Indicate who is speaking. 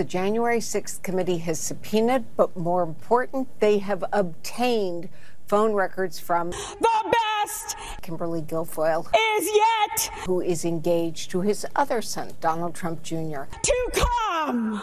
Speaker 1: the January 6th committee has subpoenaed, but more important, they have obtained phone records from
Speaker 2: the best
Speaker 1: Kimberly Guilfoyle
Speaker 2: is yet
Speaker 1: who is engaged to his other son, Donald Trump Jr.
Speaker 2: to come.